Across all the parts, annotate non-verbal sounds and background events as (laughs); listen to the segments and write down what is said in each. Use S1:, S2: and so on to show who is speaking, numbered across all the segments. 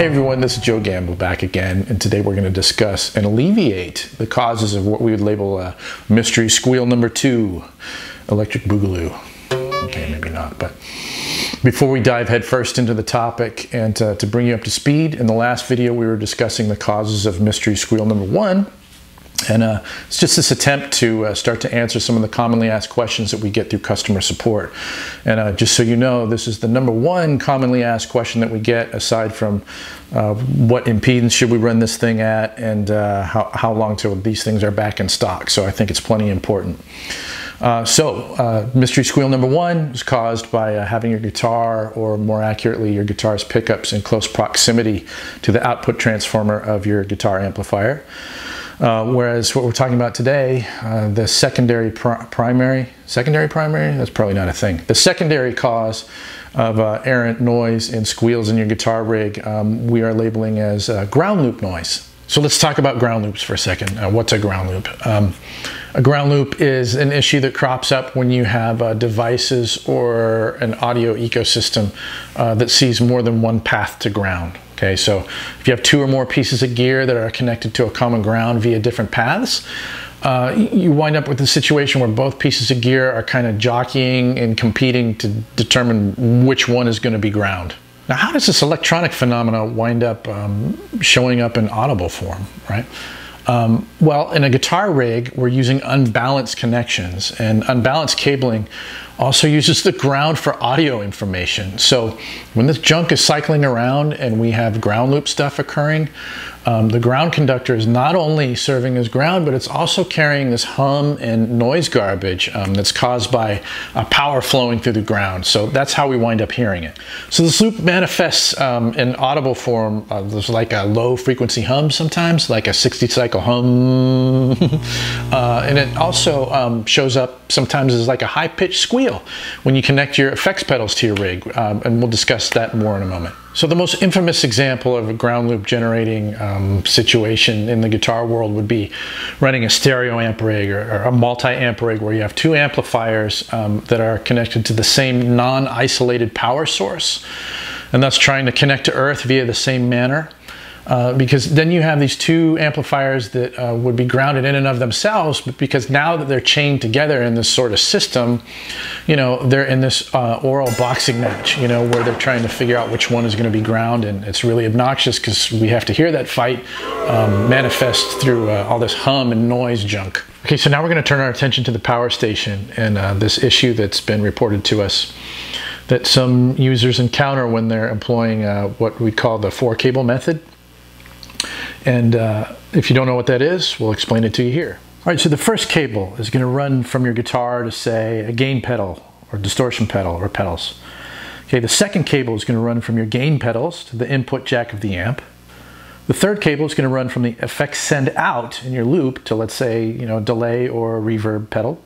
S1: Hey everyone, this is Joe Gamble back again, and today we're going to discuss and alleviate the causes of what we would label mystery squeal number two, electric boogaloo. Okay, maybe not, but before we dive headfirst into the topic and uh, to bring you up to speed, in the last video we were discussing the causes of mystery squeal number one, and uh, it's just this attempt to uh, start to answer some of the commonly asked questions that we get through customer support. And uh, just so you know, this is the number one commonly asked question that we get aside from uh, what impedance should we run this thing at and uh, how, how long till these things are back in stock. So I think it's plenty important. Uh, so, mystery squeal number one is caused by having your guitar, or more accurately, your guitar's pickups in close proximity to the output transformer of your guitar amplifier. Uh, whereas what we're talking about today, uh, the secondary primary, secondary primary, that's probably not a thing. The secondary cause of uh, errant noise and squeals in your guitar rig, um, we are labeling as uh, ground loop noise. So let's talk about ground loops for a second. Uh, what's a ground loop? Um, a ground loop is an issue that crops up when you have devices or an audio ecosystem that sees more than one path to ground. Okay, so if you have two or more pieces of gear that are connected to a common ground via different paths, uh, you wind up with a situation where both pieces of gear are kind of jockeying and competing to determine which one is going to be ground. Now, how does this electronic phenomena wind up um, showing up in audible form, right? Um, well, in a guitar rig, we're using unbalanced connections, and unbalanced cabling also uses the ground for audio information. So when this junk is cycling around and we have ground loop stuff occurring, um, the ground conductor is not only serving as ground, but it's also carrying this hum and noise garbage um, that's caused by uh, power flowing through the ground. So that's how we wind up hearing it. So this loop manifests um, in audible form. Uh, there's like a low frequency hum sometimes, like a 60 cycle hum. (laughs) uh, and it also um, shows up sometimes as like a high pitched squeal when you connect your effects pedals to your rig. Um, and we'll discuss that more in a moment. So the most infamous example of a ground loop generating um, situation in the guitar world would be running a stereo amp rig or, or a multi-amp rig where you have two amplifiers um, that are connected to the same non-isolated power source and thus trying to connect to earth via the same manner. Uh, because then you have these two amplifiers that uh, would be grounded in and of themselves, but because now that they're chained together in this sort of system, you know, they're in this uh, aural boxing match, you know, where they're trying to figure out which one is going to be ground, and it's really obnoxious because we have to hear that fight um, manifest through uh, all this hum and noise junk. Okay, so now we're going to turn our attention to the power station and uh, this issue that's been reported to us that some users encounter when they're employing what we call the four cable method. And uh, if you don't know what that is, we'll explain it to you here. All right, so the first cable is going to run from your guitar to say a gain pedal or distortion pedal or pedals. Okay, the second cable is going to run from your gain pedals to the input jack of the amp. The third cable is going to run from the effects send out in your loop to let's say, you know, delay or reverb pedal.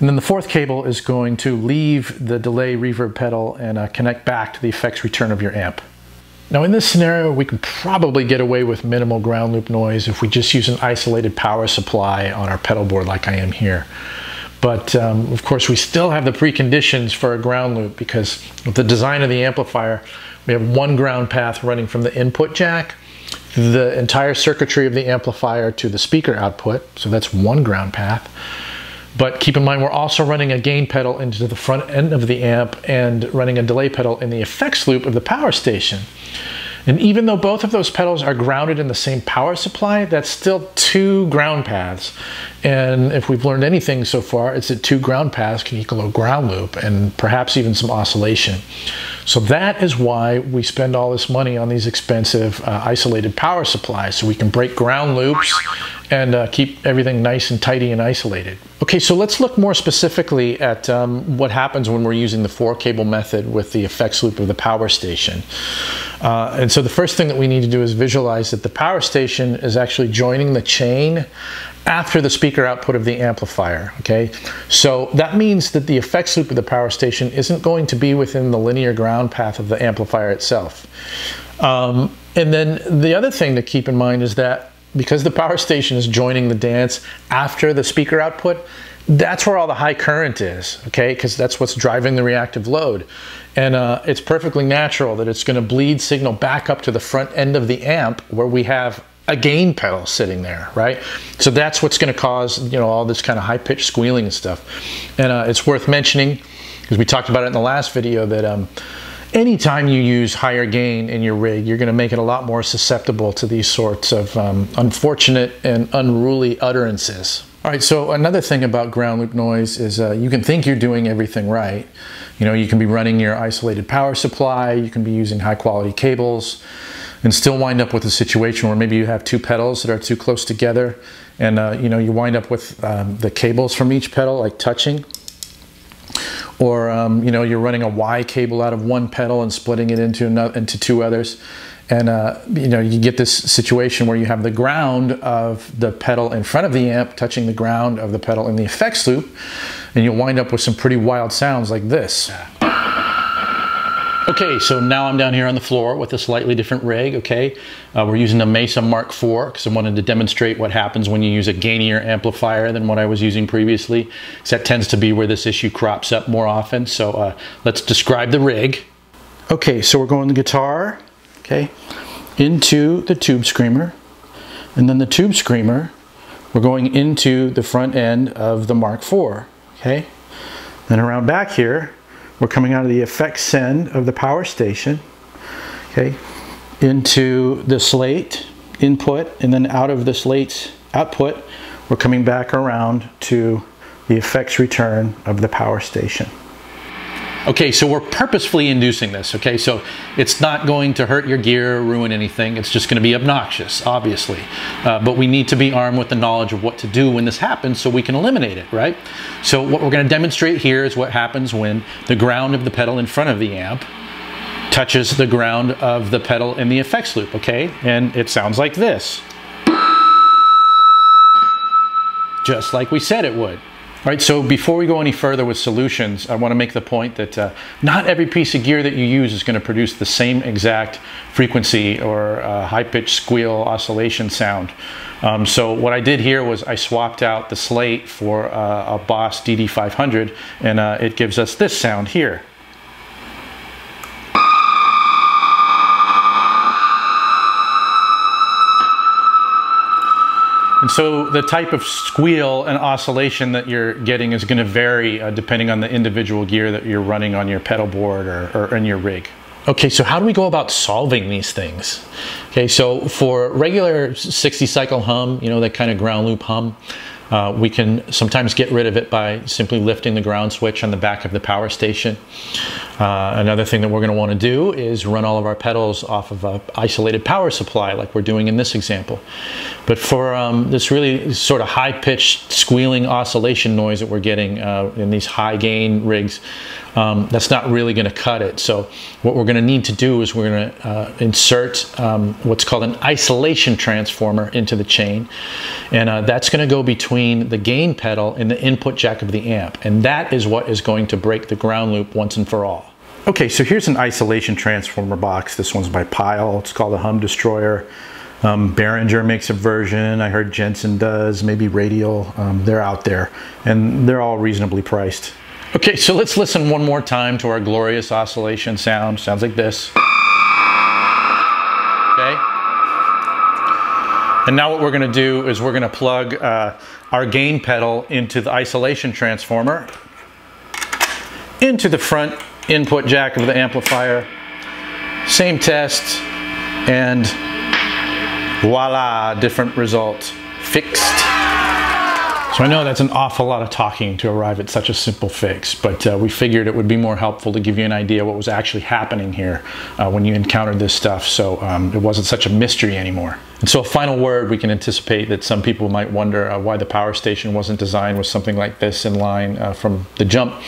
S1: And then the fourth cable is going to leave the delay reverb pedal and uh, connect back to the effects return of your amp. Now in this scenario, we can probably get away with minimal ground loop noise if we just use an isolated power supply on our pedal board like I am here. But um, of course, we still have the preconditions for a ground loop because with the design of the amplifier, we have one ground path running from the input jack, the entire circuitry of the amplifier to the speaker output. So that's one ground path. But keep in mind, we're also running a gain pedal into the front end of the amp and running a delay pedal in the effects loop of the power station. And even though both of those pedals are grounded in the same power supply, that's still two ground paths. And if we've learned anything so far, it's that two ground paths can equal a ground loop and perhaps even some oscillation. So that is why we spend all this money on these expensive uh, isolated power supplies, so we can break ground loops and uh, keep everything nice and tidy and isolated. Okay, so let's look more specifically at um, what happens when we're using the four cable method with the effects loop of the power station. Uh, and so the first thing that we need to do is visualize that the power station is actually joining the chain after the speaker output of the amplifier, okay? So that means that the effects loop of the power station isn't going to be within the linear ground path of the amplifier itself. Um, and then the other thing to keep in mind is that because the power station is joining the dance after the speaker output, that's where all the high current is, okay? Because that's what's driving the reactive load. And uh, it's perfectly natural that it's gonna bleed signal back up to the front end of the amp where we have a gain pedal sitting there, right? So that's what's gonna cause, you know, all this kind of high pitched squealing and stuff. And uh, it's worth mentioning, because we talked about it in the last video, that um, anytime you use higher gain in your rig, you're gonna make it a lot more susceptible to these sorts of um, unfortunate and unruly utterances. All right, so another thing about ground loop noise is uh, you can think you're doing everything right. You know, you can be running your isolated power supply, you can be using high quality cables, and still wind up with a situation where maybe you have two pedals that are too close together, and uh, you know, you wind up with um, the cables from each pedal like touching. Or um, you know, you're running a Y cable out of one pedal and splitting it into another, into two others. And uh, you know you get this situation where you have the ground of the pedal in front of the amp touching the ground of the pedal in the effects loop and you'll wind up with some pretty wild sounds like this Okay, so now I'm down here on the floor with a slightly different rig, okay? Uh, we're using a Mesa Mark IV because I wanted to demonstrate what happens when you use a gainier amplifier than what I was using previously. That tends to be where this issue crops up more often. So uh, let's describe the rig. Okay, so we're going the guitar, okay, into the tube screamer. And then the tube screamer, we're going into the front end of the Mark IV, okay? Then around back here, we're coming out of the effects send of the power station, okay, into the slate input, and then out of the slate's output, we're coming back around to the effects return of the power station. Okay, so we're purposefully inducing this, okay? So it's not going to hurt your gear or ruin anything. It's just gonna be obnoxious, obviously. Uh, but we need to be armed with the knowledge of what to do when this happens so we can eliminate it, right? So what we're gonna demonstrate here is what happens when the ground of the pedal in front of the amp touches the ground of the pedal in the effects loop, okay? And it sounds like this. Just like we said it would. All right, so before we go any further with solutions, I want to make the point that uh, not every piece of gear that you use is going to produce the same exact frequency or uh, high-pitched squeal oscillation sound. Um, so what I did here was I swapped out the slate for uh, a Boss DD500 and uh, it gives us this sound here. And so the type of squeal and oscillation that you're getting is going to vary uh, depending on the individual gear that you're running on your pedal board or, or in your rig. Okay, so how do we go about solving these things? Okay, so for regular 60 cycle hum, you know, that kind of ground loop hum, uh, we can sometimes get rid of it by simply lifting the ground switch on the back of the power station. Uh, another thing that we're going to want to do is run all of our pedals off of an isolated power supply like we're doing in this example. But for um, this really sort of high-pitched squealing oscillation noise that we're getting uh, in these high gain rigs, um, that's not really going to cut it. So what we're going to need to do is we're going to uh, insert um, what's called an isolation transformer into the chain. And uh, that's going to go between the gain pedal and the input jack of the amp. And that is what is going to break the ground loop once and for all. Okay, so here's an isolation transformer box. This one's by Pyle. It's called a Hum Destroyer. Um, Behringer makes a version. I heard Jensen does, maybe Radial. Um, they're out there, and they're all reasonably priced. Okay, so let's listen one more time to our glorious oscillation sound. Sounds like this. Okay. And now what we're going to do is we're going to plug uh, our gain pedal into the isolation transformer, into the front input jack of the amplifier. Same test, and voila, different result. Fixed. So I know that's an awful lot of talking to arrive at such a simple fix, but uh, we figured it would be more helpful to give you an idea what was actually happening here uh, when you encountered this stuff so um, it wasn't such a mystery anymore. And so a final word, we can anticipate that some people might wonder uh, why the power station wasn't designed with something like this in line uh, from the jump.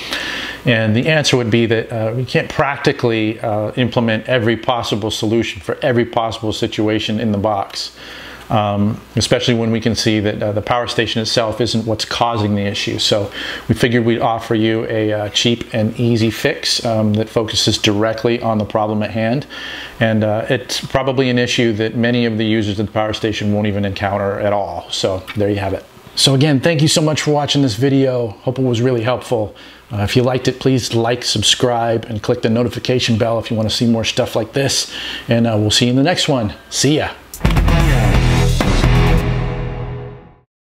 S1: And the answer would be that uh, we can't practically uh, implement every possible solution for every possible situation in the box. Um, especially when we can see that uh, the power station itself isn't what's causing the issue. So we figured we'd offer you a uh, cheap and easy fix um, that focuses directly on the problem at hand. And uh, it's probably an issue that many of the users of the power station won't even encounter at all. So there you have it. So again, thank you so much for watching this video. Hope it was really helpful. Uh, if you liked it, please like, subscribe, and click the notification bell if you want to see more stuff like this. And uh, we'll see you in the next one. See ya.